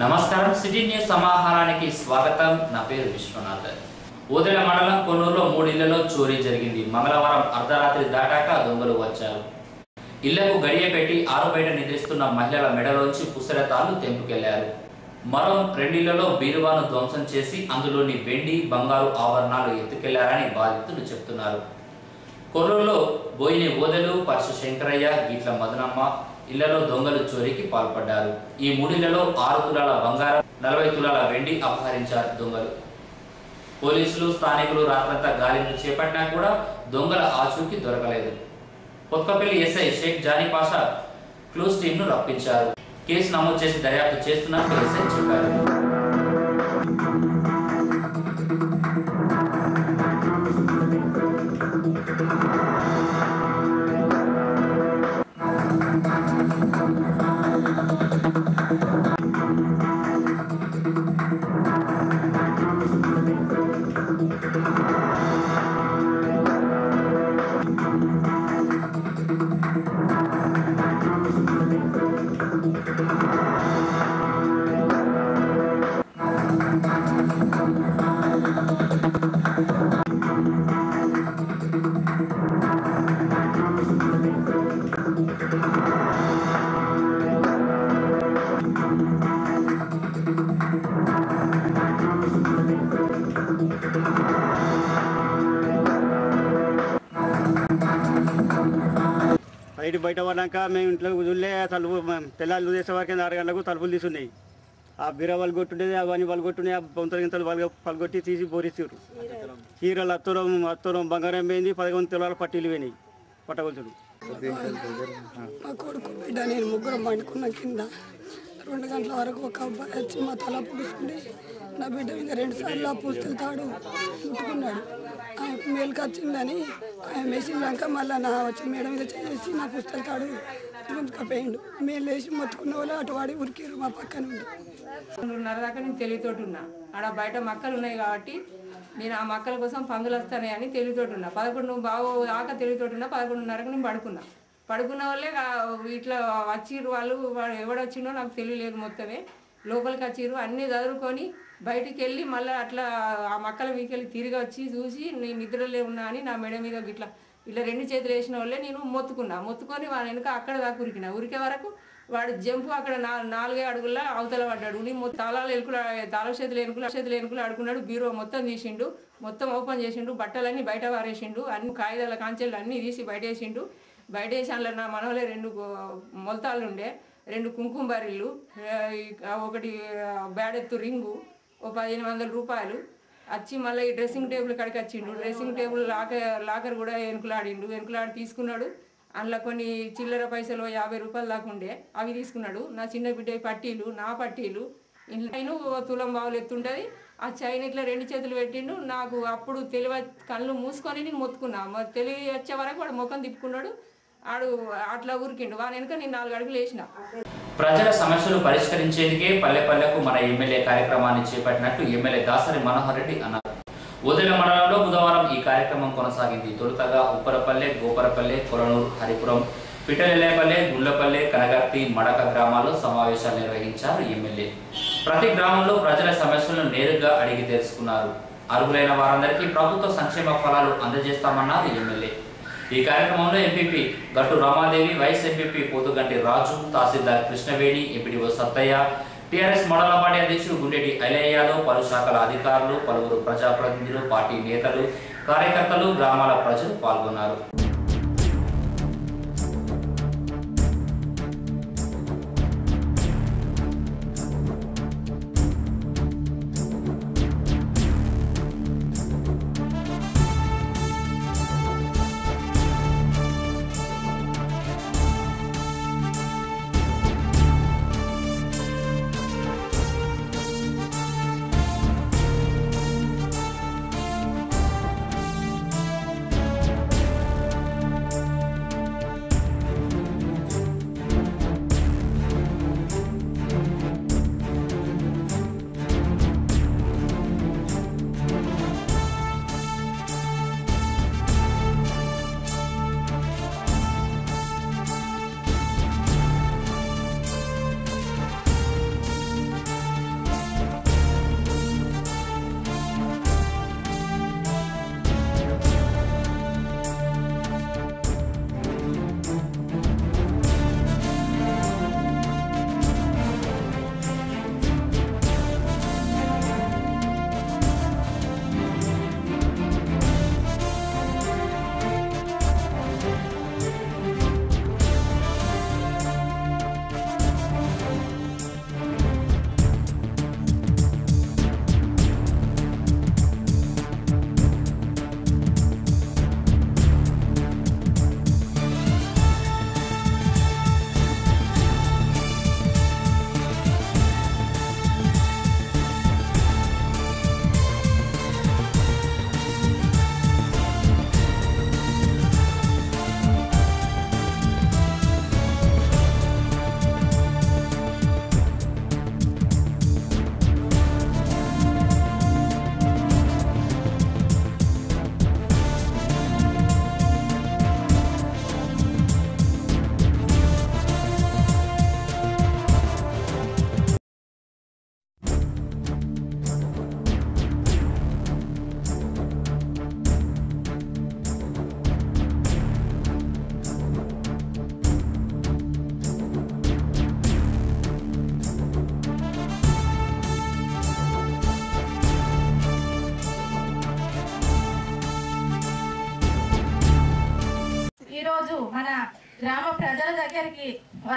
నమస్కారం city news సమాహారానికి స్వాగతం. నా పేరు విశ్వనాథ్. ఊదెల మండలం కొన్నూరులో మూడు ఇళ్ళలో చోరీ జరిగింది. మంగళవారం అర్ధరాత్రి దాటాక దొంగలు వచ్చారు. ఇళ్ళకు గడియ పెట్టి ఆరు బయట నిద్రిస్తున్న మహిళల మెడలోంచి పుసరతాలు తెంపుకెళ్ళారు. మరో రెండిళ్ళలో బీరువాను ధ్వంసం చేసి అందులోని వెండి బంగారు ఆభరణాలు ఎత్తుకెళ్ళారని బాధితులు చెప్తున్నారు. కొర్రూరులో బోయిని ఓదలు పరశు శంకరయ్య గీట్ల మదనమ్మ ఇళ్ళలో దొంగలు చోరీకి పాల్పడ్డారు. ఈ మూడిళ్ళలో ఆరు తులాల బంగారం నలభై తులాల వెండి అపహరించారు దొంగలు. పోలీసులు స్థానికులు రాత్రంతా గాలింపు చేపట్టినా కూడా దొంగల ఆచూకీ దొరకలేదు. కొత్తపల్లి ఎస్ఐ షేక్ జానీ పాషా క్లూస్ టీంను రప్పించారు. కేసు నమోదు చేసి దర్యాప్తు చేస్తున్నట్లు ఎస్ఐ చెప్పారు. బయట బయట పడ్డాక మేము ఇంట్లో వదిలే తలుపు పిల్లలు చేసే వరకు ఆరు గంటలకు తలుపులు తీసున్నాయి ఆ బీర పలుగొట్టుండేది కొట్టుండేది అవన్నీ పలుగొట్టున్నాయి ఆ బొంతలు గింతలు వాళ్ళు పలుగొట్టి తీసి బోరిస్తారు హీరోలు అత్తరం అత్తరం బంగారం పోయింది పదకొండు తులాల పట్టీలు పోయినాయి పట్టగొలుతుడు మా కొడుకు బిడ్డ నేను ముగ్గురం పండుకున్న కింద రెండు గంటల వరకు ఒక అబ్బాయి వచ్చి మా తల పూసుకుండి నా బిడ్డ మీద రెండు సార్లు ఆ పుస్తలు తాడు ముట్టుకున్నాడు. మేలుకు వచ్చిందని వేసినాక మళ్ళీ నా వచ్చి మేడం మీద చేసి నా పుస్తకాలు కాడు కప్పేయండు మేము లేచి మొత్తుకున్న వాళ్ళు అటు వాడి ఉరికిరు మా పక్కన రెండున్నర దాకా నేను తెలివితోటి ఉన్నా. ఆడ బయట మక్కలు ఉన్నాయి కాబట్టి నేను ఆ మక్కల కోసం పందులు వస్తానే అని తెలివితోటి ఉన్నా. పదకొండు బాగు ఆక తెలివితోటి ఉన్నా పదకొండున్నరకు నేను పడుకున్నా. పడుకున్న వాళ్ళే ఇట్లా వచ్చిర్రు వాళ్ళు వాడు ఎవడు నాకు తెలియలేదు మొత్తమే. లోపలికి వచ్చిర్రు అన్నీ చదువుకొని బయటికి వెళ్ళి మళ్ళీ అట్లా ఆ మక్కల మీకెళ్ళి తిరిగి వచ్చి చూసి నేను నిద్రలే ఉన్నా అని నా మెడ మీద ఇట్లా ఇట్లా రెండు చేతులు వేసిన వాళ్ళే నేను మొత్తుకున్నా. మొత్తుకొని వాళ్ళ వెనుక అక్కడ దాకా ఉరికిన. ఉరికే వరకు వాడు జంపు అక్కడ నాలుగే అడుగుల్లో అవతల పడ్డాడు. నేను మొత్తం తాళాలు ఎలుకులు తాళ చేతులు ఎనుకలు చేతులు ఎనుకలు ఆడుకున్నాడు. బీరో మొత్తం తీసిండు. మొత్తం ఓపెన్ చేసిండు. బట్టలన్నీ బయట పారేసిండు. అన్ని కాగితాల కాంచెలు అన్నీ తీసి బయట వేసిండు. బయట వేసి అందులో నా మనవలే రెండు మొలతాలు ఉండే. రెండు కుంకుమ బరిళ్ళు ఒకటి బ్యాడెత్తు రింగు ఓ పదిహేను వందల రూపాయలు. వచ్చి మళ్ళీ ఈ డ్రెస్సింగ్ టేబుల్ కాడికి వచ్చిండు. డ్రెస్సింగ్ టేబుల్ లాకర్ లాకర్ కూడా వెనుకలాడిండు. వెనుకలాడి తీసుకున్నాడు. అందులో కొన్ని చిల్లర పైసలు యాభై రూపాయలు దాకా ఉండే. అవి తీసుకున్నాడు. నా చిన్న బిడ్డ పట్టీలు నా పట్టీలు. ఇంట్లో ఓ తులం బావులు ఎత్తుంటుంది. ఆ చైన్ ఇట్లా రెండు చేతులు పెట్టిండు. నాకు అప్పుడు తెలివ కళ్ళు మూసుకొని నేను మొత్తుకున్నా. మరి తెలివి వచ్చే వరకు వాడు ముఖం తిప్పుకున్నాడు. ఆడు అట్లా ఊరికిండు వాని వెనుక నేను నాలుగు అడుగులు వేసిన. ప్రజల సమస్యలు పరిష్కరించేందుకే పల్లె పల్లెకు మన ఎమ్మెల్యే కార్యక్రమాన్ని చేపట్టినట్టు ఎమ్మెల్యే దాసరి మనోహర్ రెడ్డి అన్నారు. ఉదయ మండలంలో బుధవారం ఈ కార్యక్రమం కొనసాగింది. తొలుతగా ఉప్పరపల్లె గోపరపల్లె కొలనూరు హరిపురం పిటలెల్లేపల్లె గుండ్లపల్లె కనగర్తి మడక గ్రామాల్లో సమావేశాలు నిర్వహించారు ఎమ్మెల్యే. ప్రతి గ్రామంలో ప్రజల సమస్యలను నేరుగా అడిగి తెలుసుకున్నారు. అర్హులైన వారందరికీ ప్రభుత్వ సంక్షేమ ఫలాలు అందజేస్తామన్నారు ఎమ్మెల్యే. ఈ కార్యక్రమంలో MPP Gattu Ramadevi vice MPP Pothuganti Raju tahsildar Krishnaveni MPDO Sattaiah TRS మండల పార్టీ అధ్యక్షుడు గుండెటి ఐలయ్యలు పలు శాఖల అధికారులు పలువురు ప్రజాప్రతినిధులు పార్టీ నేతలు కార్యకర్తలు గ్రామాల ప్రజలు పాల్గొన్నారు.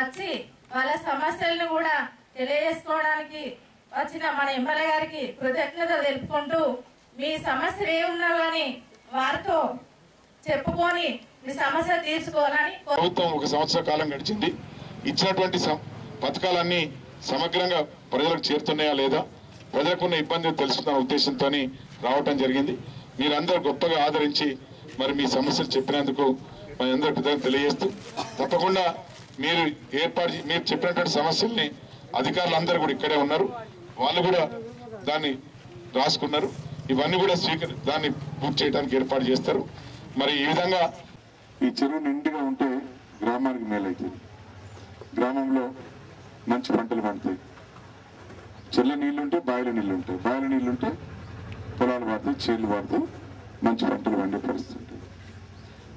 వచ్చి వాళ్ళ సమస్యలను కూడా తెలియజేసుకోవడానికి వచ్చిన మన ఎమ్మెల్యే గారికి కృతజ్ఞత తెలుపుకుంటూ మీ సమస్యలు ఏమున్నా కానీ వారితో చెప్పుకొని మీ సమస్య తీర్చుకోవాలని ప్రభుత్వం ఒక సంవత్సర కాలం గడిచింది. ఇచ్చినటువంటి సం- పథకాలన్నీ సమగ్రంగా ప్రజలకు చేరుతున్నాయా లేదా ప్రజలకున్న ఇబ్బందులు తెలుసుకున్న ఉద్దేశంతో రావటం జరిగింది. మీరందరూ గొప్పగా ఆదరించి మరి మీ సమస్యలు చెప్పినందుకు మరి అందరూ తెలియజేస్తూ తప్పకుండా మీరు ఏర్పాటు మీరు చెప్పినటువంటి సమస్యల్ని అధికారులు అందరూ కూడా ఇక్కడే ఉన్నారు. వాళ్ళు కూడా దాన్ని రాసుకున్నారు. ఇవన్నీ కూడా స్వీకరి దాన్ని పూర్తి చేయడానికి ఏర్పాటు చేస్తారు. మరి ఈ విధంగా ఈ చెరువు నిండుగా ఉంటే గ్రామానికి మేలవుతుంది గ్రామంలో మంచి పంటలు పండుతాయి. చెల్ల నీళ్ళు ఉంటే బావిల నీళ్ళు ఉంటాయి బావిల నీళ్ళు ఉంటే పొలాలు పడతాయి చేళ్ళు వాడుతూ మంచి పంటలు పండే పరిస్థితి ఉంటుంది.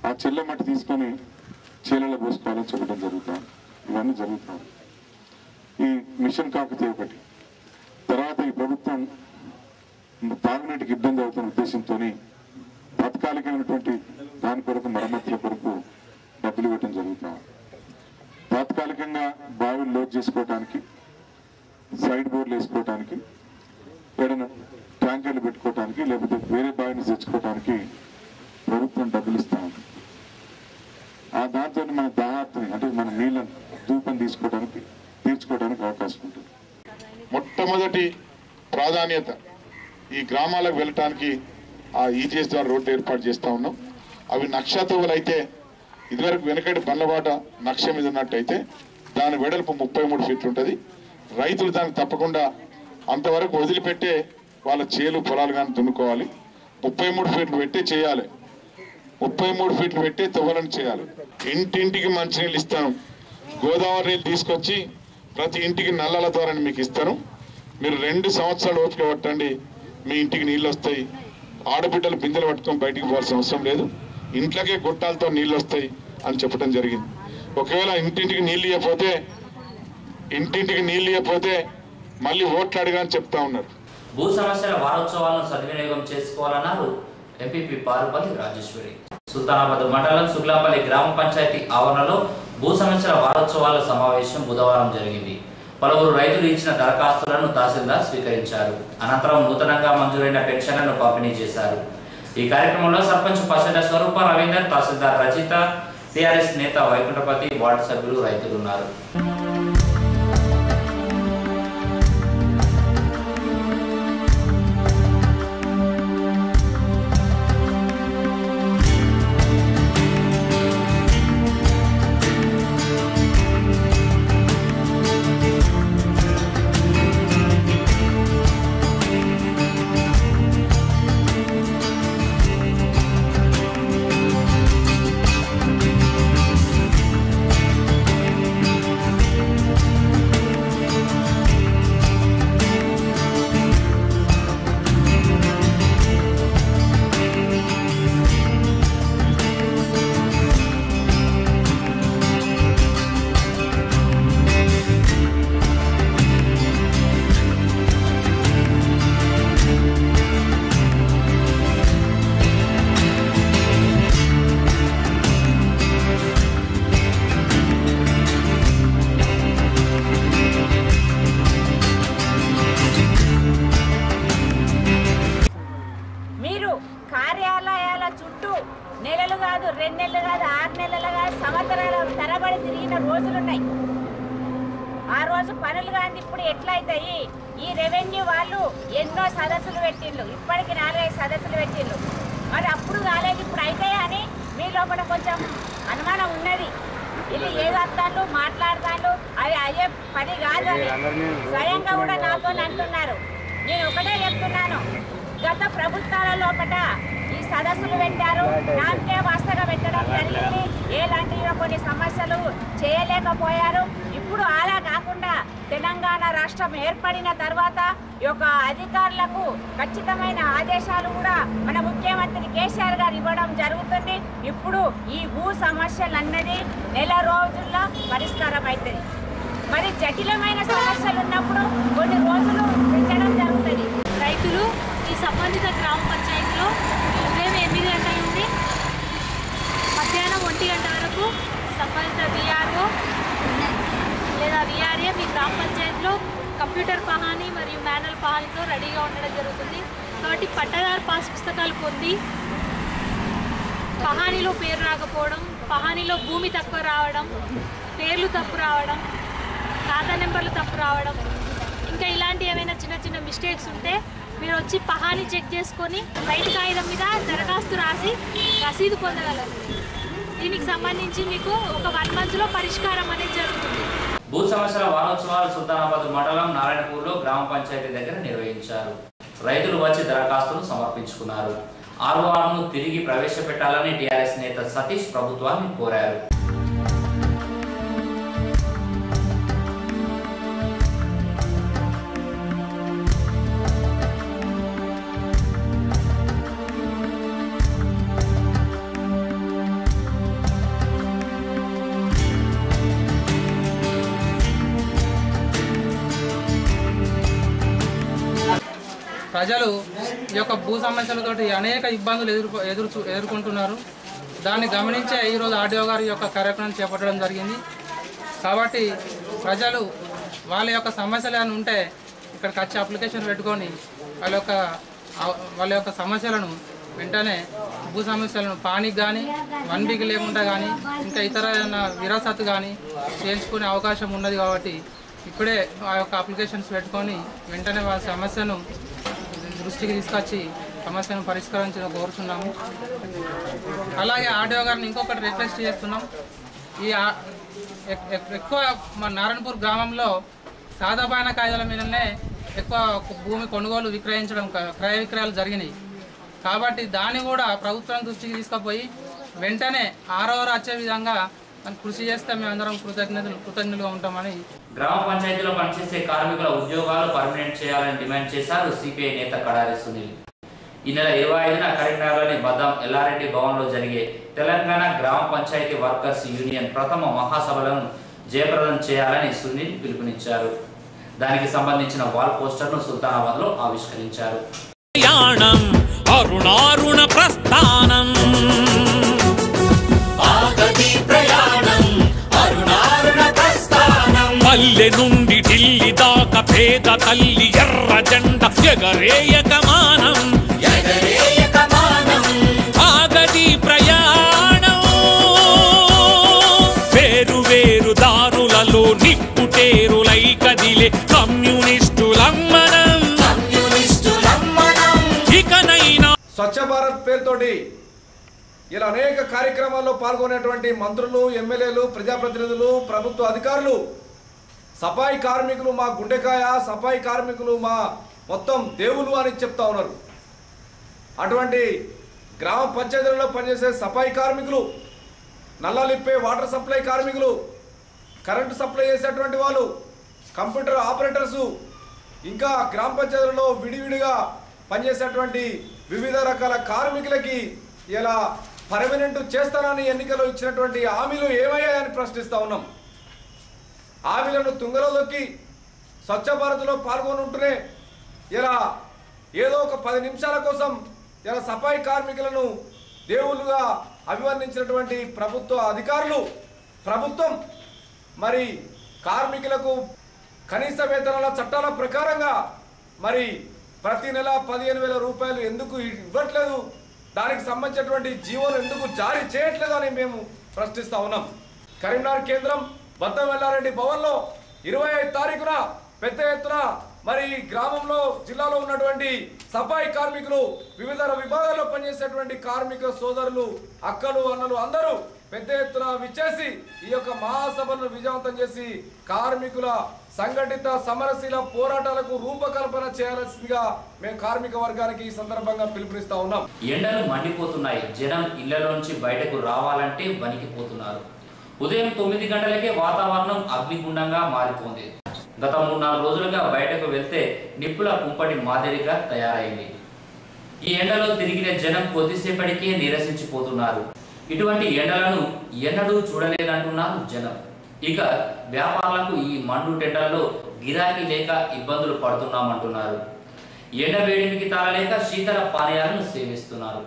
ఆ చెల్ల మట్టి తీసుకొని చేలలో పోసుకోవాలని చెప్పడం జరుగుతుంది ఇవన్నీ జరుగుతున్నాయి ఈ మిషన్ కాకతీయ ఒకటి. తర్వాత ఈ ప్రభుత్వం తాగునీటికి ఇబ్బంది అవుతున్న ఉద్దేశంతో తాత్కాలికమైనటువంటి దాని కొరకు మరమ్మతుల కొరకు డబ్బులు ఇవ్వటం జరుగుతుంది తాత్కాలికంగా బావిలు లోడ్ చేసుకోవటానికి సైడ్ బోర్లు వేసుకోవటానికి ఏదైనా ట్యాంకర్లు పెట్టుకోవటానికి లేకపోతే వేరే బావిని తెచ్చుకోవటానికి ప్రభుత్వం డబ్బులు ఇస్తా ఆ దాంతో మన దాహార్తిని అంటే మన నీళ్ళను ధూపం తీసుకోవడానికి తీర్చుకోవడానికి అవకాశం ఉంటుంది. మొట్టమొదటి ప్రాధాన్యత ఈ గ్రామాలకు వెళ్ళటానికి ఆ ఈజీఎస్ ద్వారా రోడ్డు ఏర్పాటు చేస్తూ ఉన్నాం. అవి నక్షత్రములు అయితే ఇదివరకు వెనకటి బండ్లబాట నక్ష మీద ఉన్నట్టయితే దాని వెడల్పు ముప్పై మూడు ఫీట్లు ఉంటుంది. రైతులు దాన్ని తప్పకుండా అంతవరకు వదిలిపెట్టే వాళ్ళ చేలు పొలాలు కానీ దున్నుకోవాలి. ముప్పై మూడు ఫీట్లు పెట్టి చేయాలి. ముప్పై మూడు ఫీట్లు పెట్టి తవ్వలను చేయాలి. ఇంటింటికి మంచినీళ్ళు ఇస్తాను. గోదావరి నీళ్ళు తీసుకొచ్చి ప్రతి ఇంటికి నల్లల ద్వారా మీకు ఇస్తాను. మీరు రెండు సంవత్సరాలు ఓపిక పట్టండి మీ ఇంటికి నీళ్ళు వస్తాయి. ఆడబిడ్డలు బిందెలు పట్టుకొని బయటికి పోవాల్సిన అవసరం లేదు. ఇంట్లోకే గొట్టాలతో నీళ్ళు వస్తాయి అని చెప్పడం జరిగింది. ఒకవేళ ఇంటింటికి నీళ్ళు ఇవ్వకపోతే ఇంటింటికి నీళ్ళు ఇవ్వకపోతే మళ్ళీ ఓట్లు అడగా అని చెప్తా ఉన్నారు. భూ సమస్యల వారోత్సవాలను సద్వినియోగం చేసుకోవాలన్నారు ఎంపీపీ పారుపల్లి రాజేశ్వరి సుల్తానాబాద్ మండలం సుగ్లాపల్లి గ్రామ పంచాయతీ ఆవరణలో భూ సమస్యల వారోత్సవాల సమావేశం బుధవారం జరిగింది. పలువురు రైతులు ఇచ్చిన దరఖాస్తులను తహసీల్దార్ స్వీకరించారు. అనంతరం నూతనంగా మంజూరైన పెన్షన్లను పంపిణీ చేశారు. ఈ కార్యక్రమంలో సర్పంచ్ పసెడ స్వరూప రవీందర్ తహసీల్దార్ రచిత టిఆర్ఎస్ నేత వైకుంఠపతి వార్డు సభ్యులు రైతులు ఎన్నో సదస్సులు పెట్టిండ్రు. ఇప్పటికి నాలుగైదు సదస్సులు పెట్టిండ్రు. మరి అప్పుడు కాలేదు ఇప్పుడు అవుతాయి అని మీ లోపల కొంచెం అనుమానం ఉన్నది. ఇది ఏదో వస్తాను మాట్లాడతాను అది అయ్యే పని కాదు అని స్వయంగా కూడా నాతో అంటున్నారు. నేను ఒకటే చెప్తున్నాను. గత ప్రభుత్వాల లోపల ఈ సదస్సులు పెట్టారు. నాకే వాస్తగా పెట్టడం జరిగింది. ఏలాంటి కొన్ని సమస్యలు చేయలేకపోయారు. ఇప్పుడు అలా కాకుండా తెలంగాణ రాష్ట్రం ఏర్పడిన తర్వాత యొక్క అధికారులకు ఖచ్చితమైన ఆదేశాలు కూడా మన ముఖ్యమంత్రి కేసీఆర్ గారు ఇవ్వడం జరుగుతుంది. ఇప్పుడు ఈ భూ సమస్యలు అన్నది నెల రోజుల్లో పరిష్కారం అవుతుంది మరి జటిలమైన సమస్యలు ఉన్నప్పుడు కొన్ని రోజులు పెంచడం జరుగుతుంది. రైతులు ఈ సంబంధిత గ్రామ పంచాయతీలో ఉదయం ఎనిమిది గంటల నుండి మధ్యాహ్నం ఒంటి గంట వరకు సంబంధిత కంప్యూటర్ పహాని మరియు మాన్యువల్ పహానితో రెడీగా ఉండడం జరుగుతుంది. కాబట్టి పట్టదారు పాస్ పుస్తకాలు పొంది పహానీలో పేరు రాకపోవడం పహానీలో భూమి తక్కువ రావడం పేర్లు తప్పు రావడం ఖాతా నెంబర్లు తప్పు రావడం ఇంకా ఇలాంటి ఏమైనా చిన్న చిన్న మిస్టేక్స్ ఉంటే మీరు వచ్చి పహాని చెక్ చేసుకొని బయట కాగితం మీద దరఖాస్తు రాసి రసీదు పొందగలరు. దీనికి సంబంధించి మీకు ఒక వన్ మంత్లో పరిష్కారం అనేది జరుగుతుంది. భూ సమస్యల వారోత్సవాలు సుల్తానాబాద్ మండలం నారాయణపూర్లో గ్రామ పంచాయతీ దగ్గర నిర్వహించారు. రైతులు వచ్చి దరఖాస్తులు సమర్పించుకున్నారు. ఆర్ఓఆర్ను తిరిగి ప్రవేశపెట్టాలని టీఆర్ఎస్ నేత సతీష్ ప్రభుత్వాన్ని కోరారు. ప్రజలు ఈ యొక్క భూ సమస్యలతోటి అనేక ఇబ్బందులు ఎదుర్ ఎదురు ఎదుర్కొంటున్నారు. దాన్ని గమనించే ఈరోజు ఆర్డీఓ గారి యొక్క కార్యక్రమం చేపట్టడం జరిగింది. కాబట్టి ప్రజలు వాళ్ళ యొక్క సమస్యలు ఏమైనా ఉంటే ఇక్కడికి వచ్చి అప్లికేషన్ పెట్టుకొని వాళ్ళ యొక్క వాళ్ళ యొక్క సమస్యలను వెంటనే భూ సమస్యలను పానికి కానీ వన్ వీక్ లేకుండా కానీ ఇంకా ఇతర ఏమైనా విరాసత్ కానీ చేయించుకునే అవకాశం ఉన్నది కాబట్టి ఇప్పుడే ఆ యొక్క అప్లికేషన్స్ పెట్టుకొని వెంటనే వాళ్ళ సమస్యను దృష్టికి తీసుకొచ్చి సమస్యను పరిష్కరించడం కోరుతున్నాము అలాగే ఆర్డీఓ గారిని ఇంకొకటి రిక్వెస్ట్ చేస్తున్నాం. ఈ ఎక్కువ మన నారాయణపూర్ గ్రామంలో సాదాబాయన కాయల మీదనే ఎక్కువ భూమి కొనుగోలు విక్రయించడం క- క్రయ విక్రయాలు జరిగినాయి. కాబట్టి దాన్ని కూడా ప్రభుత్వం దృష్టికి తీసుకుపోయి వెంటనే ఆరవరు వచ్చే విధంగా మనం కృషి చేస్తే మేమందరం కృతజ్ఞతలు కృతజ్ఞులుగా ఉంటామని గ్రామ పంచాయతీలో పనిచేసే కార్మికుల ఉద్యోగాలు పర్మనెంట్ చేయాలని డిమాండ్ చేశారు సిపిఐ నేత కడారి సునీల్. ఈ నెల ఇరవై ఐదున కరీంనగర్లోని బద్దం ఎల్లారెడ్డి భవన్లో జరిగే తెలంగాణ గ్రామ పంచాయతీ వర్కర్స్ యూనియన్ ప్రథమ మహాసభలను జయప్రదం చేయాలని సునీల్ పిలుపునిచ్చారు. దానికి సంబంధించిన వాల్ పోస్టర్ను సుల్తానాబాద్లో ఆవిష్కరించారు. ప్రస్థానం. ఆగది ప్రయాణం. పల్లె నుండి ఢిల్లీ దాకా పేద తల్లి ఎర్ర జెండ ఎగరేయకమానం. ఎగరేయకమానం ఆగది ప్రయాణం. వేరు వేరు దారులలో నిప్పుటేరులై కదిలే కమ్యూనిస్టులమ్మనం కమ్యూనిస్టులమ్మనం ఇకనైనా స్వచ్ఛ భారత్ పేరుతోటి ఇలా అనేక కార్యక్రమాల్లో పాల్గొనేటువంటి మంత్రులు ఎమ్మెల్యేలు ప్రజాప్రతినిధులు ప్రభుత్వ అధికారులు సఫాయి కార్మికులు మా గుండెకాయ సఫాయి కార్మికులు మా మొత్తం దేవులు అని చెప్తా ఉన్నారు. అటువంటి గ్రామ పంచాయతీలలో పనిచేసే సఫాయి కార్మికులు నల్లలిప్పే వాటర్ సప్లై కార్మికులు కరెంటు సప్లై చేసేటువంటి వాళ్ళు కంప్యూటర్ ఆపరేటర్సు ఇంకా గ్రామ పంచాయతీలలో విడివిడిగా పనిచేసేటువంటి వివిధ రకాల కార్మికులకి ఇలా పర్మనెంట్ చేస్తానని ఎన్నికల్లో ఇచ్చినటువంటి హామీలు ఏమయ్యాయని ప్రశ్నిస్తూ ఉన్నాం. ఆవిలను తుంగలో దొక్కి స్వచ్ఛ భారత్లో పాల్గొనుంటూనే ఇలా ఏదో ఒక పది నిమిషాల కోసం ఇలా సఫాయి కార్మికులను దేవుళ్ళుగా అభివర్ణించినటువంటి ప్రభుత్వ అధికారులు ప్రభుత్వం మరి కార్మికులకు కనీస వేతనాల చట్టాల ప్రకారంగా మరి ప్రతి నెల పదిహేను వేల రూపాయలు ఎందుకు ఇవ్వట్లేదు? దానికి సంబంధించినటువంటి జీవోలు ఎందుకు జారీ చేయట్లేదు అని మేము ప్రశ్నిస్తూ ఉన్నాం. కరీంనగర్ కేంద్రం బద్దం వెల్లారెడ్డి భవన్లో ఇరవై ఐదు తారీఖున పెద్ద ఎత్తున మరి గ్రామంలో జిల్లాలో ఉన్నటువంటి సఫాయి కార్మికులు వివిధ విభాగాల్లో పనిచేసేటువంటి కార్మిక సోదరులు అక్కలు అన్నలు అందరూ పెద్ద ఎత్తున విచ్చేసి ఈ యొక్క మహాసభను విజయవంతం చేసి కార్మికుల సంఘటిత సమరశీల పోరాటాలకు రూపకల్పన చేయాల్సిందిగా మేము కార్మిక వర్గానికి ఈ సందర్భంగా పిలుపునిస్తా ఉన్నాం. ఎండలు మండిపోతున్నాయి. జనం ఇళ్ళలోంచి బయటకు రావాలంటే వణికిపోతున్నారు. ఉదయం తొమ్మిది గంటలకే వాతావరణం అగ్నిగుండంగా మారిపోయింది గత మూడు నాలుగు రోజులుగా బయటకు వెళ్తే నిప్పుల కుంపటి మాదిరిగా తయారైంది. ఈ ఎండలో తిరిగిన జనం కొద్దిసేపటికే నిరసించిపోతున్నారు. ఇటువంటి ఎండలను ఎన్నడూ చూడలేదంటున్నారు జనం. ఇక వ్యాపారులకు ఈ మండు టెండల్లో గిరాకీ లేక ఇబ్బందులు పడుతున్నామంటున్నారు. ఎండ వేడిమికి తాళలేక శీతల పానీయాలను సేవిస్తున్నారు.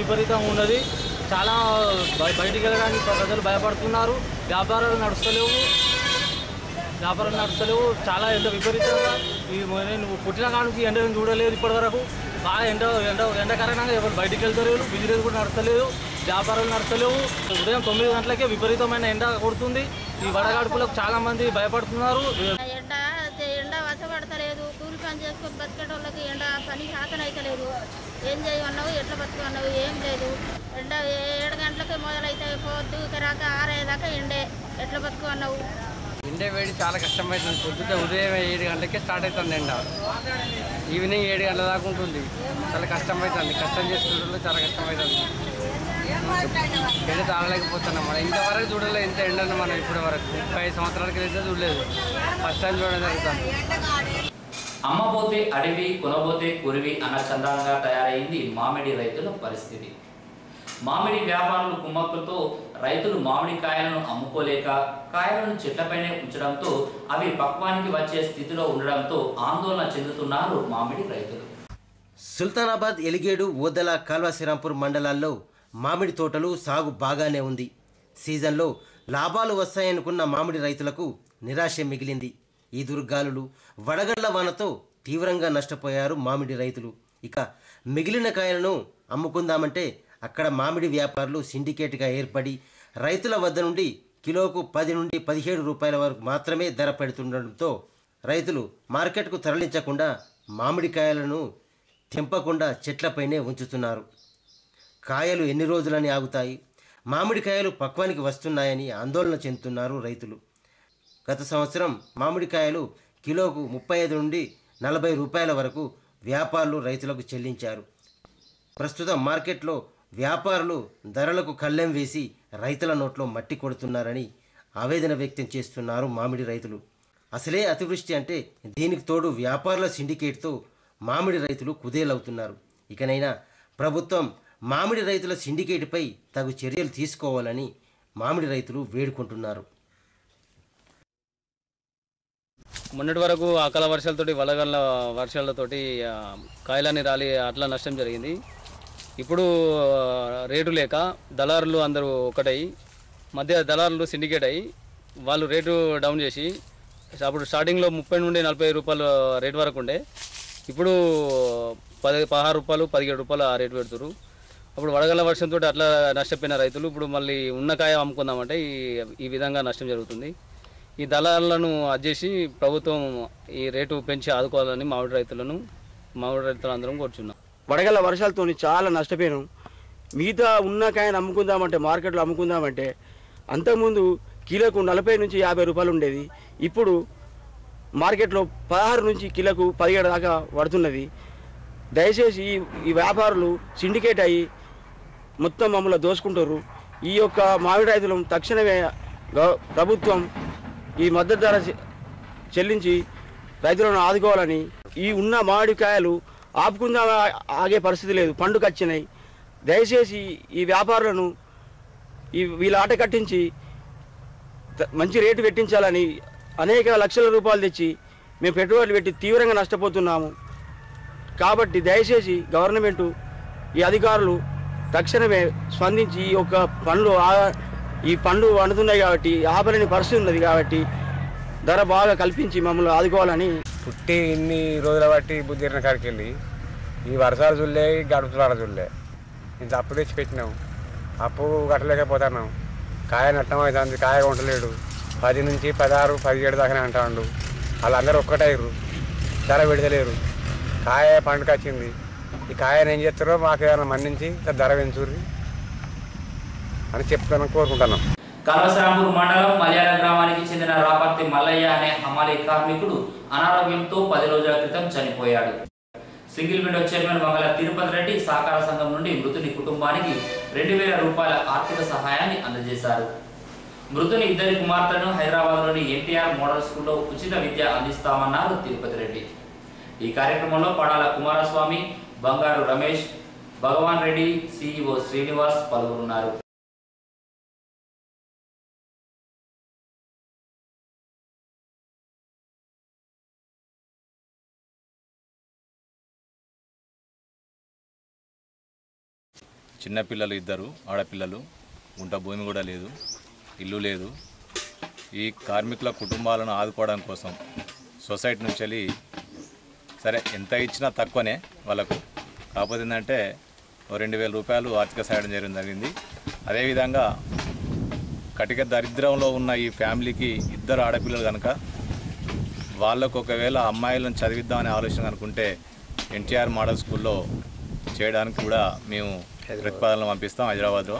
విపరీతంగా ఉన్నది. చాలా బయటికి వెళ్ళడానికి ప్రజలు భయపడుతున్నారు. వ్యాపారాలు నడుస్తలేవు. వ్యాపారం నడుస్తలేవు. చాలా ఎండ విపరీతంగా ఈ నేను పుట్టిన కానుంచి ఎండను చూడలేదు ఇప్పటివరకు బాగా ఎండ ఎండ ఎండ కారణంగా ఎవరు బయటికి వెళ్తలేరు. బిజినెస్ కూడా నడతలేదు వ్యాపారాలు నడతలేవు ఉదయం తొమ్మిది గంటలకే విపరీతమైన ఎండ కొడుతుంది. ఈ వడగాడుపులకు చాలా మంది భయపడుతున్నారు. వసపడతలేదు కూలి పని చేసుకొని బతికేటోళ్ళకి ఎండ పని శాతనైతలేదు ఏం చేయమన్నావు ఎట్లా బతుకమన్నావు ఏం లేదు. ఎండ ఏడు గంటలకి మొదలైతే పోద్దు రాక ఆరేదాకా ఎండే. ఎట్లా బతుకమన్నావు ఎండే వేడి చాలా కష్టమవుతుంది పొద్దుట ఉదయం ఏడు గంటలకే స్టార్ట్ అవుతుంది ఎండ. ఈవినింగ్ ఏడు గంటల దాకా ఉంటుంది. చాలా కష్టమవుతుంది కష్టం చేసుకుంటే చాలా కష్టమవుతుంది ఎండ తాగలేకపోతున్నాం మనం. ఇంతవరకు చూడలేదు ఇంత ఎండను మనం ఇప్పటి వరకు. ముప్పై సంవత్సరాల సంవత్సరాలకి వెళ్తే చూడలేదు. ఫస్ట్ టైం చూడడం జరుగుతుంది. అమ్మబోతే అడవి కొనబోతే కురివి అన్న చందంగా తయారైంది మామిడి రైతుల పరిస్థితి. మామిడి వ్యాపారులు కుమ్మక్కులతో రైతులు మామిడి కాయలను అమ్ముకోలేక కాయలను చెట్లపైనే ఉంచడంతో అవి పక్వానికి వచ్చే స్థితిలో ఉండడంతో ఆందోళన చెందుతున్నారు మామిడి రైతులు. సుల్తానాబాద్ ఎలిగేడు ఓదల కాల్వశ్రీరాంపూర్ మండలాల్లో మామిడి తోటలు సాగు బాగానే ఉంది. సీజన్లో లాభాలు వస్తాయనుకున్న మామిడి రైతులకు నిరాశ మిగిలింది. ఈ దుర్గాలులు వడగళ్ళ వానతో తీవ్రంగా నష్టపోయారు మామిడి రైతులు. ఇక మిగిలిన కాయలను అమ్ముకుందామంటే అక్కడ మామిడి వ్యాపారులు సిండికేట్గా ఏర్పడి రైతుల వద్ద నుండి కిలోకు పది నుండి పదిహేడు రూపాయల వరకు మాత్రమే ధర పెడుతుండటంతో రైతులు మార్కెట్కు తరలించకుండా మామిడికాయలను తెంపకుండా చెట్లపైనే ఉంచుతున్నారు. కాయలు ఎన్ని రోజులని ఆగుతాయి? మామిడికాయలు పక్వానికి వస్తున్నాయని ఆందోళన చెందుతున్నారు రైతులు. గత సంవత్సరం మామిడికాయలు కిలోకు ముప్పై ఐదు నుండి నలభై రూపాయల వరకు వ్యాపారులు రైతులకు చెల్లించారు. ప్రస్తుతం మార్కెట్లో వ్యాపారులు ధరలకు కళ్ళెం వేసి రైతుల నోట్లో మట్టి కొడుతున్నారని ఆవేదన వ్యక్తం చేస్తున్నారు మామిడి రైతులు. అసలే అతివృష్టి అంటే దీనికి తోడు వ్యాపారుల సిండికేట్తో మామిడి రైతులు కుదేలవుతున్నారు. ఇకనైనా ప్రభుత్వం మామిడి రైతుల సిండికేట్పై తగు చర్యలు తీసుకోవాలని మామిడి రైతులు వేడుకుంటున్నారు. మొన్నటి వరకు అకాల వర్షాలతోటి వలగల్ల వర్షాలతోటి కాయలని రాలి అట్లా నష్టం జరిగింది. ఇప్పుడు రేటు లేక దళారులు అందరూ ఒకటై మధ్య దళారులు సిండికేట్ అయ్యి వాళ్ళు రేటు డౌన్ చేసి అప్పుడు స్టార్టింగ్లో ముప్పై నుండి నలభై రూపాయలు రేటు వరకు ఉండే. ఇప్పుడు పది పదహారు రూపాయలు పదిహేడు రూపాయలు ఆ రేటు పెడుతురు అప్పుడు వడగళ్ళ వర్షంతో అట్లా నష్టపోయిన రైతులు ఇప్పుడు మళ్ళీ ఉన్న కాయ అమ్ముకుందామంటే ఈ ఈ విధంగా నష్టం జరుగుతుంది. ఈ దళాలను అడ్జేసి ప్రభుత్వం ఈ రేటు పెంచి ఆదుకోవాలని మామిడి రైతులను మామిడి రైతులందరం కోరుచున్నాం. వడగళ్ళ వర్షాలతో చాలా నష్టపోయాను. మిగతా ఉన్నకాయన అమ్ముకుందామంటే మార్కెట్లో అమ్ముకుందామంటే అంతకుముందు కిలోకు నలభై నుంచి యాభై రూపాయలు ఉండేది. ఇప్పుడు మార్కెట్లో పదహారు నుంచి కిలోకు పదిహేడు దాకా పడుతున్నది. దయచేసి ఈ ఈ వ్యాపారులు సిండికేట్ అయ్యి మొత్తం మమ్మల్ని దోసుకుంటారు ఈ యొక్క మామిడి రైతులను తక్షణమే ప్రభుత్వం ఈ మద్దతు ధర చె- చెల్లించి రైతులను ఆదుకోవాలని ఈ ఉన్న మామిడికాయలు ఆపుకుందా ఆగే పరిస్థితి లేదు. పండుగ వచ్చినాయి దయచేసి ఈ వ్యాపారులను ఈ వీళ్ళ ఆట కట్టించి మంచి రేటు పెట్టించాలని అనేక లక్షల రూపాయలు తెచ్చి మేము పెట్టుబడులు పెట్టి తీవ్రంగా నష్టపోతున్నాము. కాబట్టి దయచేసి గవర్నమెంటు ఈ అధికారులు తక్షణమే స్పందించి ఈ యొక్క పనులు ఆ- ఈ పండ్లు వండుతున్నాయి కాబట్టి ఆపలేని పరిస్థితి ఉన్నది కాబట్టి ధర బాగా కల్పించి మమ్మల్ని ఆదుకోవాలని. పుట్టి ఇన్ని రోజుల బట్టి బుద్ధి కాడికి వెళ్ళి ఈ వర్షాలు చూడలే ఈ గడుపులాడ చూడలే. ఇంత అప్పు తెచ్చి పెట్టినాం. అప్పు కట్టలేకపోతున్నాం. కాయ నట్టం అవుతుంది కాయ ఉండలేడు పది నుంచి పదహారు పదిహేడు దాకానే అంటాడు. వాళ్ళందరూ ఒక్కటయ్యారు. ధర విడతలేరు కాయ పండుగ వచ్చింది ఈ కాయను ఏం చేస్తారో మాకు ఏమైనా మన్నించి ధర పెంచుర్రి. అని చెప్తాను కోరుకుంటున్నాం కల్వసరాంపూర్ మండలం మలయాళ గ్రామానికి చెందిన రాపర్తి మల్లయ్య అనే హమాలీ కార్మికుడు అనారోగ్యంతో పది రోజుల క్రితం చనిపోయాడు. Single window chairman Vangala Tirupati Reddy సహకార సంఘం నుండి మృతుని కుటుంబానికి రెండు వేల రూపాయల ఆర్థిక సహాయాన్ని అందజేశారు. మృతుని ఇద్దరి కుమార్తెను హైదరాబాద్లోని ఎన్టీఆర్ మోడల్ స్కూల్లో ఉచిత విద్య అందిస్తామన్నారు తిరుపతి రెడ్డి. ఈ కార్యక్రమంలో పడాల కుమారస్వామి బంగారు రమేష్ భగవాన్ రెడ్డి సిఇఓ శ్రీనివాస్ పాల్గొన్నారు. చిన్నపిల్లలు ఇద్దరు ఆడపిల్లలు. గుంట భూమి కూడా లేదు ఇల్లు లేదు. ఈ కార్మికుల కుటుంబాలను ఆదుకోవడం కోసం సొసైటీ నుంచి వెళ్ళి సరే ఎంత ఇచ్చినా తక్కువనే వాళ్ళకు. కాకపోతే ఏంటంటే రెండు వేల రూపాయలు ఆర్థిక సాయం చేయడం జరిగింది. అదేవిధంగా కటిక దరిద్రంలో ఉన్న ఈ ఫ్యామిలీకి ఇద్దరు ఆడపిల్లలు కనుక వాళ్ళకు ఒకవేళ అమ్మాయిలను చదివిద్దామనే ఆలోచన అనుకుంటే ఎన్టీఆర్ మోడల్ స్కూల్లో చేయడానికి కూడా మేము ప్రతిపాదనలు పంపిస్తాం హైదరాబాద్లో.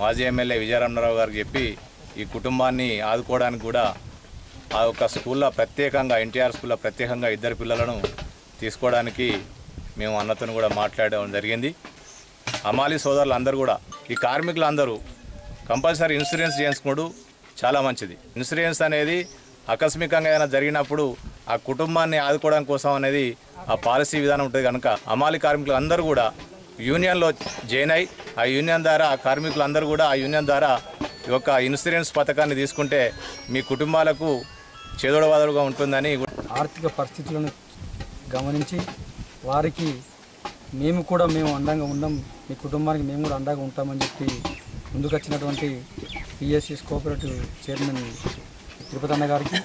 మాజీ ఎమ్మెల్యే విజయరామరావు గారికి చెప్పి ఈ కుటుంబాన్ని ఆదుకోవడానికి కూడా ఆ యొక్క స్కూల్లో ప్రత్యేకంగా ఎన్టీఆర్ స్కూల్లో ప్రత్యేకంగా ఇద్దరు పిల్లలను తీసుకోవడానికి మేము అన్నతను కూడా మాట్లాడడం జరిగింది. అమాలి సోదరులు అందరూ కూడా ఈ కార్మికులు అందరూ కంపల్సరీ ఇన్సూరెన్స్ చేయించుకోడు చాలా మంచిది. ఇన్సూరెన్స్ అనేది ఆకస్మికంగా ఏదైనా జరిగినప్పుడు ఆ కుటుంబాన్ని ఆదుకోవడం కోసం అనేది ఆ పాలసీ విధానం ఉంటుంది కనుక అమాలి కార్మికులు అందరూ కూడా యూనియన్లో జాయిన్ అయి ఆ యూనియన్ ద్వారా ఆ కూడా ఆ యూనియన్ ద్వారా ఈ యొక్క ఇన్సూరెన్స్ పథకాన్ని తీసుకుంటే మీ కుటుంబాలకు చేదోడవాదలుగా ఉంటుందని ఆర్థిక పరిస్థితులను గమనించి వారికి మేము కూడా మేము అండంగా ఉండం మీ కుటుంబానికి మేము కూడా అండగా ఉంటామని చెప్పి ముందుకు వచ్చినటువంటి పిఎస్సిస్ కోఆపరేటివ్ చైర్మన్ తిరుపతి అన్న గారికి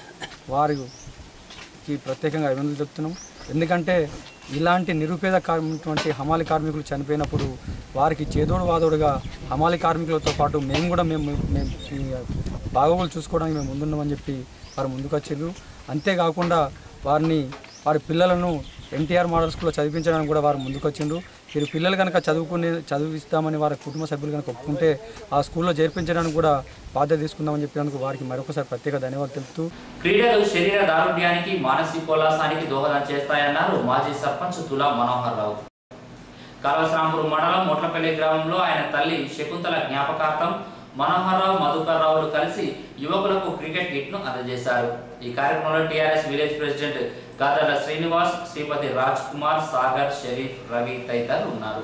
వారికి ప్రత్యేకంగా అభినందనలు చెప్తున్నాం. ఎందుకంటే ఇలాంటి నిరుపేద కార్మికుటువంటి హమాలి కార్మికులు చనిపోయినప్పుడు వారికి చేదోడు వాదోడుగా హమాలి కార్మికులతో పాటు మేము కూడా మేము మేము బాగోగులు చూసుకోవడానికి మేము ముందున్నామని చెప్పి వారు ముందుకొచ్చారు అంతేకాకుండా వారిని వారి పిల్లలను ఎన్టీఆర్ మోడల్ స్కూల్లో చదివించడానికి కూడా వారు ముందుకొచ్చిండ్రు వీరు పిల్లలు కనుక చదువుకునే చదివిస్తామని వారి కుటుంబ సభ్యులు కనుక ఒప్పుకుంటే ఆ స్కూల్లో చేర్పించడానికి కూడా బాధ్యత తీసుకుందామని చెప్పినందుకు వారికి మరొకసారి ప్రత్యేక ధన్యవాదాలు తెలుపుతూ క్రీడలు శరీర దారుఢ్యానికి మానసికోల్లాసానికి దోహదం చేస్తాయన్నారు మాజీ సర్పంచ్ తులా మనోహర్ రావు. కాళవశ్రాంపూర్ మండలం మొట్లపల్లి గ్రామంలో ఆయన తల్లి శకుంతల జ్ఞాపకార్థం మనోహరరావు మధుకర్ రావులు కలిసి యువకులకు క్రికెట్ కిట్ను అందజేశారు. ఈ కార్యక్రమంలో TRS village president Gadarla Srinivas Sripathi Raj Kumar Sagar Sharif Ravi తదితరులు ఉన్నారు.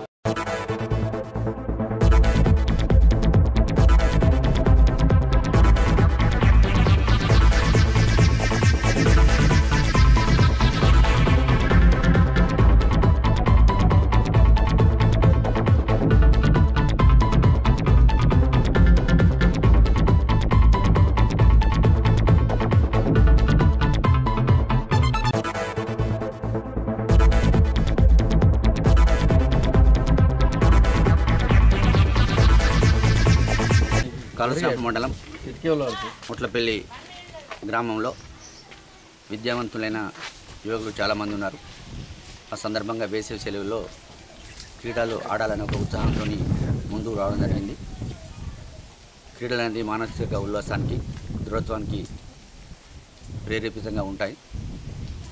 ముట్లపల్లి గ్రామంలో విద్యావంతులైన యువకులు చాలామంది ఉన్నారు. ఆ సందర్భంగా వేసవి సెలవుల్లో క్రీడలు ఆడాలనే ఒక ఉత్సాహంతో ముందుకు రావడం జరిగింది. క్రీడలు అనేది మానసిక ఉల్లాసానికి దృఢత్వానికి ప్రేరేపితంగా ఉంటాయి.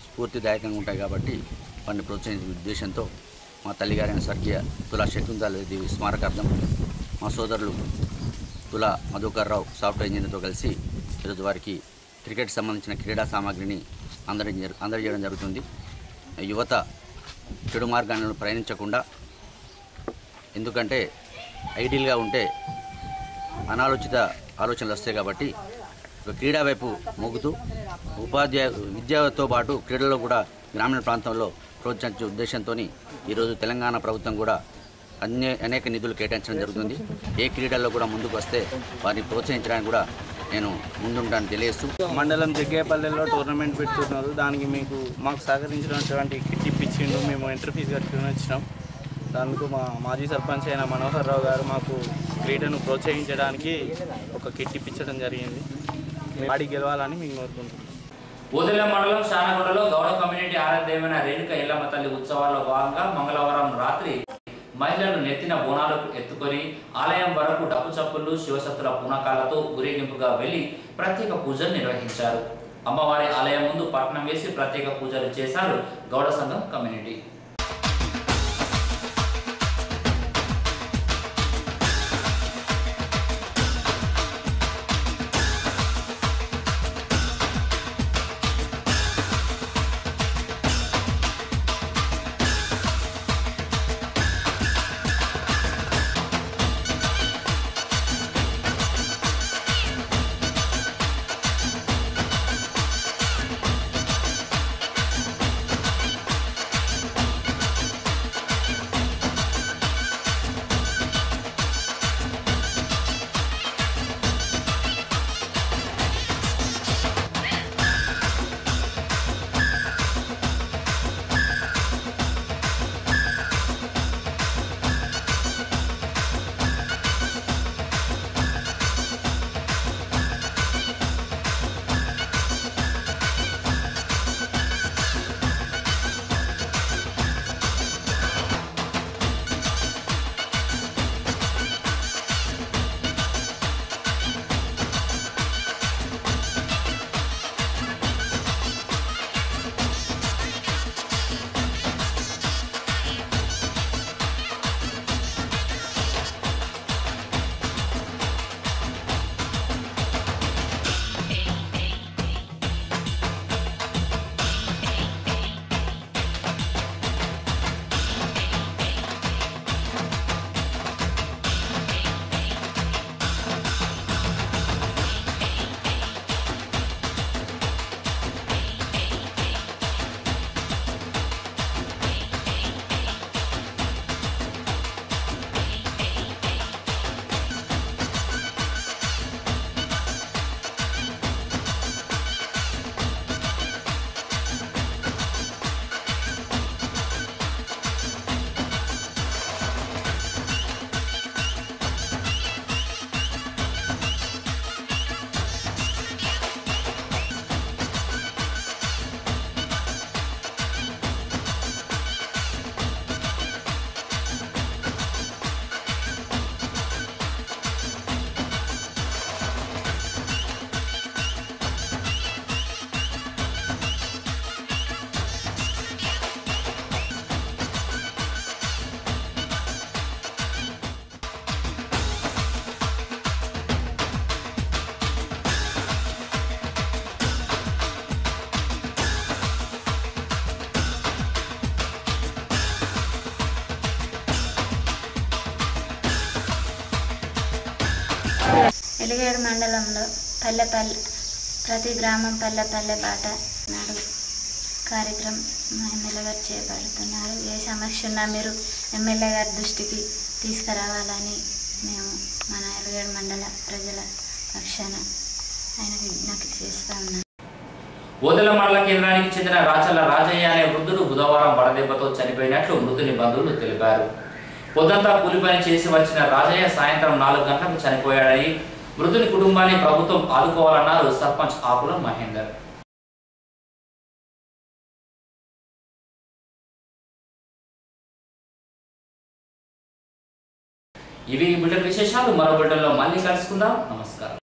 స్ఫూర్తిదాయకంగా ఉంటాయి కాబట్టి వాటిని ప్రోత్సహించే ఉద్దేశంతో మా తల్లిగారైన స్వర్గీయ తులా శకుంతల స్మారకార్థం. మా సోదరులు తుల మధుకర్ రావు సాఫ్ట్వేర్ ఇంజనీర్తో కలిసి ఈరోజు వారికి క్రికెట్ సంబంధించిన క్రీడా సామాగ్రిని అందరి అందజేయడం జరుగుతుంది. యువత చెడు మార్గాలను ప్రయాణించకుండా ఎందుకంటే ఐడియల్గా ఉంటే అనాలోచిత ఆలోచనలు వస్తాయి కాబట్టి క్రీడా వైపు మొగ్గుతూ ఉపాధ్యాయ విద్యతో పాటు క్రీడల్లో కూడా గ్రామీణ ప్రాంతంలో ప్రోత్సహించే ఉద్దేశంతో ఈరోజు తెలంగాణ ప్రభుత్వం కూడా అన్ని అనేక నిధులు కేటాయించడం జరుగుతుంది. ఏ క్రీడల్లో కూడా ముందుకు వస్తే వారిని ప్రోత్సహించడానికి కూడా నేను ముందుంటాను తెలియజేస్తూ మండలం జగ్గేపల్లెలో టోర్నమెంట్ పెడుతున్నారు. దానికి మీకు మాకు సహకరించినటువంటి కిట్ ఇప్పించిండు మేము ఎంట్రీ ఫీజు కట్టుకుని వచ్చినాం. దానికి మా మాజీ సర్పంచ్ అయిన మనోహర్ రావు గారు మాకు క్రీడను ప్రోత్సహించడానికి ఒక కిట్ ఇప్పించడం జరిగింది. ఆడి గెలవాలని మేము కోరుకుంటున్నాం. ఊదెల మండలం శానగొండలో గౌడ కమ్యూనిటీ ఆరాధ్యమైన రేణుక ఎల్లమ్మ తల్లి ఉత్సవాల్లో భాగంగా మంగళవారం రాత్రి మహిళలు నెత్తిన బోనాలకు ఎత్తుకొని ఆలయం వరకు డప్పు చప్పులు శివశక్తుల పూనకాలతో ఊరేగింపుగా వెళ్ళి ప్రత్యేక పూజలు నిర్వహించారు. అమ్మవారి ఆలయం ముందు పట్నం వేసి ప్రత్యేక పూజలు చేశారు గౌడ సంఘం కమ్యూనిటీ. ఎలిగేడు మండలంలో పల్లె పల్లె ప్రతి గ్రామం పల్లె పల్లె బాట నాడు కార్యక్రమం ఎమ్మెల్యే గారు చేపడుతున్నారు. ఏ సమస్య ఉన్నా మీరు ఎమ్మెల్యే గారి దృష్టికి తీసుకురావాలని మేము మన ఎలిగేడు మండల ప్రజల పక్షాన ఆయన విజ్ఞప్తి చేస్తా ఉన్నాను ఓదెల మండల కేంద్రానికి చెందిన రాచల్ల రాజయ్య అనే వృద్ధుడు బుధవారం వడదెబ్బతో చనిపోయినట్లు మృతుని బంధువులు తెలిపారు. పొద్దంతా కూలి పని చేసి వచ్చిన రాజయ్య సాయంత్రం నాలుగు గంటలకు చనిపోయాడని మృతుని కుటుంబాన్ని ప్రభుత్వం ఆదుకోవాలన్నారు సర్పంచ్ ఆకుల మహేందర్. ఇవి ఈ విశేషాలు. మరో బిడ్డల్లో మళ్ళీ కలుసుకుందాం. నమస్కారం.